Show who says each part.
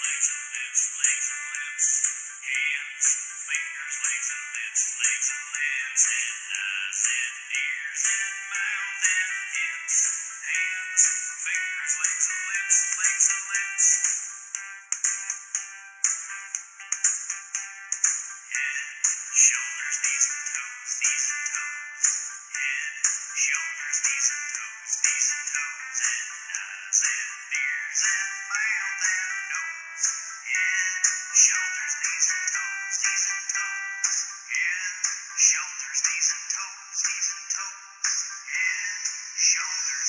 Speaker 1: legs and lips, legs and lips, hands, fingers, legs and lips, legs and lips, and eyes and ears and mouth and hips, hands, fingers, legs and lips, legs and lips. head, Shoulders, knees, and toes, knees, and toes. Head, shoulders, knees, and toes, knees, and toes. And and toes, knees and toes, head shoulders.